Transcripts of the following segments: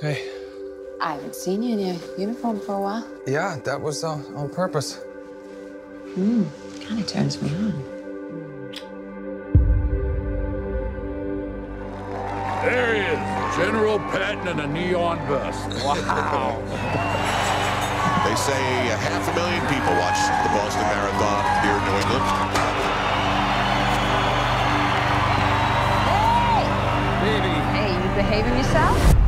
Hey. I haven't seen you in your uniform for a while. Yeah, that was uh, on purpose. Hmm, kind of turns me on. There he is, General Patton in a neon vest. Wow. They say a half a million people watch the Boston Marathon here in New England. Hey, you behaving yourself?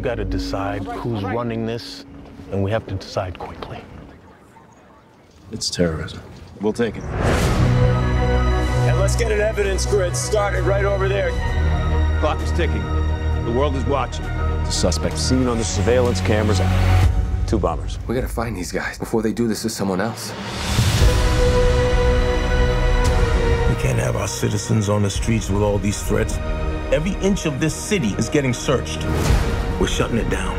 We've got to decide who's running this, and we have to decide quickly. It's terrorism. We'll take it. And let's get an evidence grid started right over there. Clock is ticking. The world is watching. The suspect seen on the surveillance cameras. Two bombers. We gotta find these guys before they do this to someone else. We can't have our citizens on the streets with all these threats. Every inch of this city is getting searched. We're shutting it down.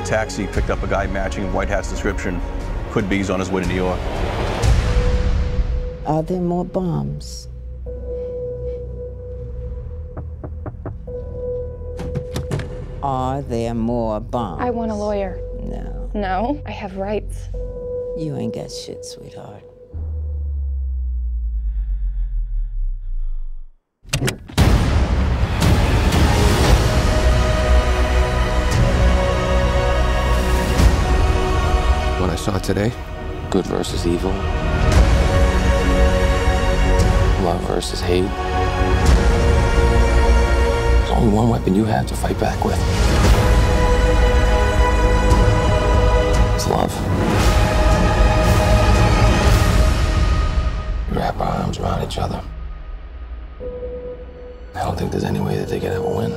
A taxi picked up a guy matching White Hat's description. Could be he's on his way to New York. Are there more bombs? Are there more bombs? I want a lawyer. No, No, I have rights. you ain't got shit, sweetheart. What I saw today, good versus evil, love versus hate. There's only one weapon you have to fight back with. It's love. We wrap our arms around each other. I don't think there's any way that they could ever win.